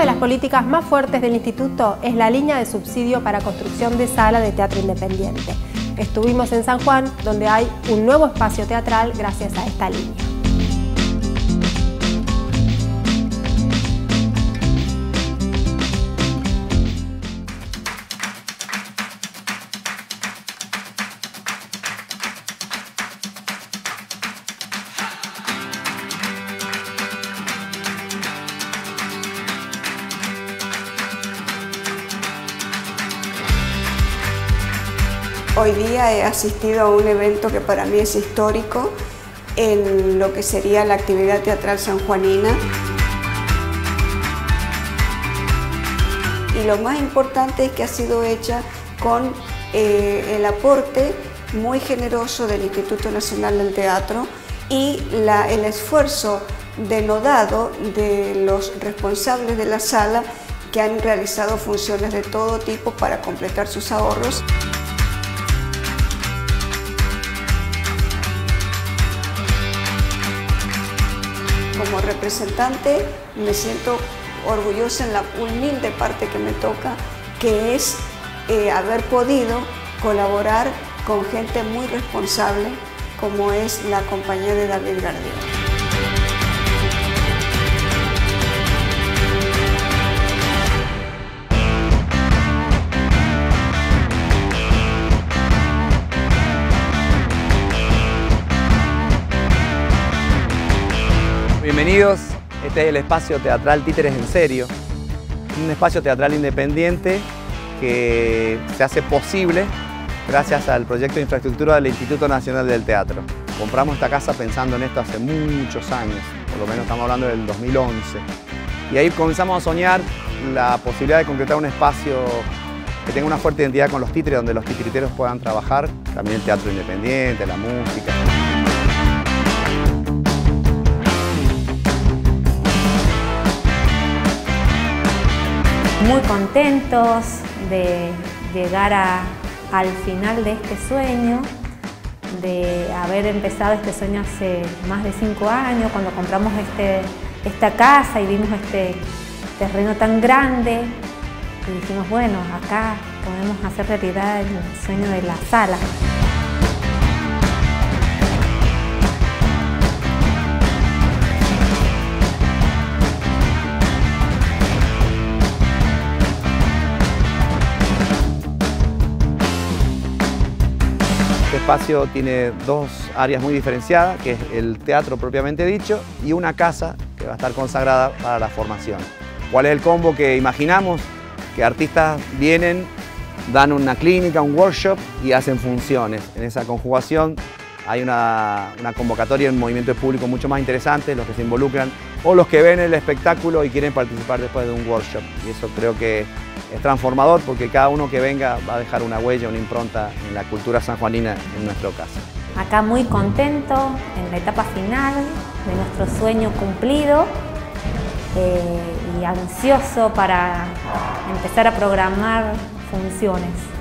Una de las políticas más fuertes del Instituto es la línea de subsidio para construcción de sala de teatro independiente. Estuvimos en San Juan, donde hay un nuevo espacio teatral gracias a esta línea. Hoy día he asistido a un evento que para mí es histórico en lo que sería la actividad teatral sanjuanina. Y lo más importante es que ha sido hecha con eh, el aporte muy generoso del Instituto Nacional del Teatro y el esfuerzo denodado de los responsables de la sala que han realizado funciones de todo tipo para completar sus ahorros. Representante me siento orgullosa en la humilde parte que me toca, que es eh, haber podido colaborar con gente muy responsable como es la compañía de David Gardino. Bienvenidos, este es el espacio teatral Títeres en Serio, un espacio teatral independiente que se hace posible gracias al proyecto de infraestructura del Instituto Nacional del Teatro. Compramos esta casa pensando en esto hace muchos años, por lo menos estamos hablando del 2011. Y ahí comenzamos a soñar la posibilidad de concretar un espacio que tenga una fuerte identidad con los títeres, donde los titiriteros puedan trabajar, también el teatro independiente, la música. Muy contentos de llegar al final de este sueño, de haber empezado este sueño hace más de cinco años, cuando compramos este, esta casa y vimos este terreno tan grande y dijimos, bueno, acá podemos hacer realidad el sueño de la sala. Espacio tiene dos áreas muy diferenciadas, que es el teatro propiamente dicho y una casa que va a estar consagrada para la formación. ¿Cuál es el combo que imaginamos? Que artistas vienen, dan una clínica, un workshop y hacen funciones. En esa conjugación hay una, una convocatoria, un movimiento público mucho más interesante, los que se involucran o los que ven el espectáculo y quieren participar después de un workshop. Y eso creo que es transformador porque cada uno que venga va a dejar una huella, una impronta en la cultura sanjuanina en nuestro caso. Acá muy contento en la etapa final de nuestro sueño cumplido eh, y ansioso para empezar a programar funciones.